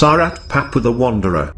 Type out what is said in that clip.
Sarat Papu the Wanderer.